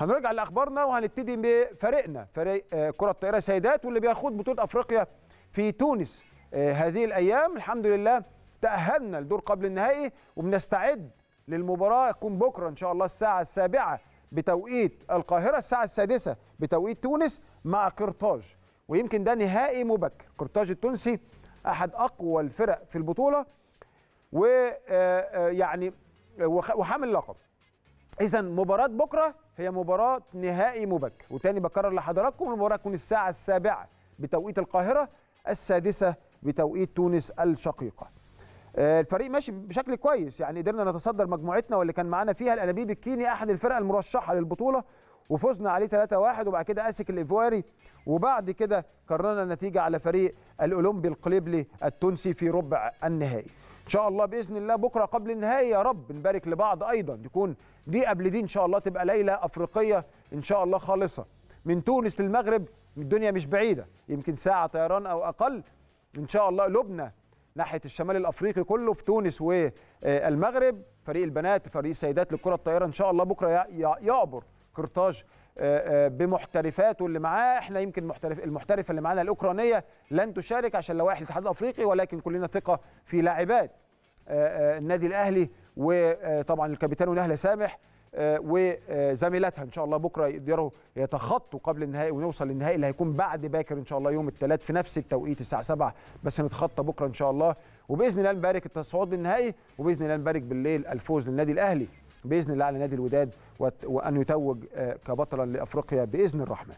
هنرجع لأخبارنا وهنبتدي بفريقنا. فريق آه، كرة الطائرة سيدات واللي بيخوض بطولة أفريقيا في تونس آه، هذه الأيام. الحمد لله تأهلنا لدور قبل النهائي وبنستعد للمباراة. تكون بكرة إن شاء الله الساعة السابعة بتوقيت القاهرة الساعة السادسة بتوقيت تونس مع قرطاج. ويمكن ده نهائي مبكر. قرطاج التونسي أحد أقوى الفرق في البطولة ويعني وحامل لقب. إذا مباراة بكرة هي مباراة نهائي مبكر وتاني بكرر لحضراتكم المباراة تكون الساعة السابعة بتوقيت القاهرة السادسة بتوقيت تونس الشقيقة. آه، الفريق ماشي بشكل كويس يعني قدرنا نتصدر مجموعتنا واللي كان معانا فيها الأنابيب الكيني أحد الفرق المرشحة للبطولة وفزنا عليه 3-1 وبعد كده أسك الايفواري وبعد كده قررنا النتيجة على فريق الأولمبي القليبلي التونسي في ربع النهائي. إن شاء الله بإذن الله بكرة قبل النهائي يا رب نبارك لبعض أيضا. يكون دي قبل دي إن شاء الله تبقى ليلة أفريقية إن شاء الله خالصة. من تونس للمغرب الدنيا مش بعيدة. يمكن ساعة طيران أو أقل. إن شاء الله لبنى ناحية الشمال الأفريقي كله في تونس والمغرب. فريق البنات فريق السيدات للكره الطائرة إن شاء الله بكرة يعبر قرطاج بمحترفاته اللي معاه. إحنا يمكن محترف المحترفة اللي معانا الأوكرانية لن تشارك عشان لوائح الاتحاد الأفريقي ولكن كلنا ثقة في لاعبات النادي الأهلي وطبعا الكابتن نهله سامح وزميلاتها إن شاء الله بكرة يقدروا يتخطوا قبل النهائي ونوصل للنهائي اللي هيكون بعد باكر إن شاء الله يوم الثلاث في نفس التوقيت الساعة 7 بس نتخطى بكرة إن شاء الله. وبإذن الله نبارك التصعود للنهائي وبإذن الله نبارك بالليل الفوز للنادي الأهلي. بإذن الله على نادي الوداد وأن يتوج كبطلا لأفريقيا بإذن الرحمن.